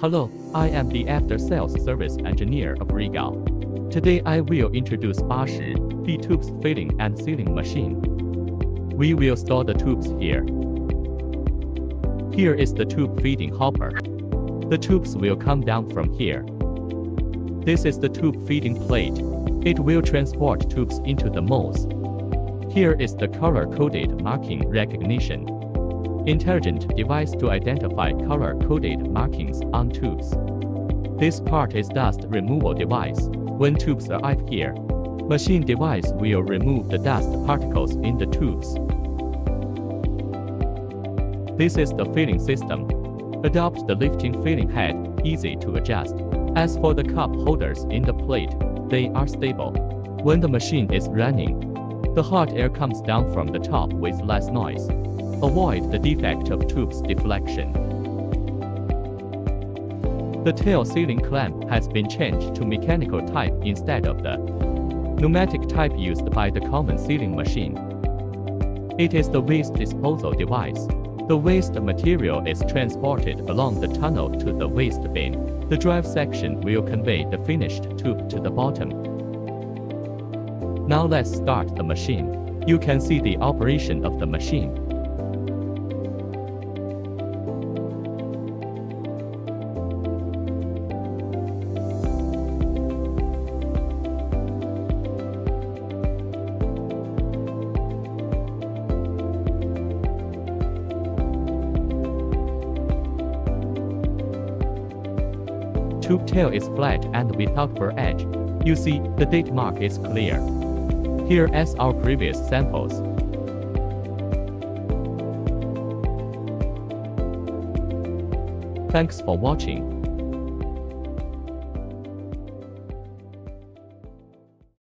Hello, I am the after sales service engineer of Rigao. Today I will introduce 80, the tubes filling and sealing machine. We will store the tubes here. Here is the tube feeding hopper. The tubes will come down from here. This is the tube feeding plate. It will transport tubes into the molds. Here is the color-coded marking recognition. Intelligent device to identify color-coded markings on tubes. This part is dust removal device. When tubes arrive here, machine device will remove the dust particles in the tubes. This is the filling system. Adopt the lifting filling head, easy to adjust. As for the cup holders in the plate, they are stable. When the machine is running, the hot air comes down from the top with less noise. Avoid the defect of tube's deflection. The tail sealing clamp has been changed to mechanical type instead of the pneumatic type used by the common sealing machine. It is the waste disposal device. The waste material is transported along the tunnel to the waste bin. The drive section will convey the finished tube to the bottom. Now let's start the machine. You can see the operation of the machine. Tube tail is flat and without burr edge. You see, the date mark is clear. Here as our previous samples. Thanks for watching.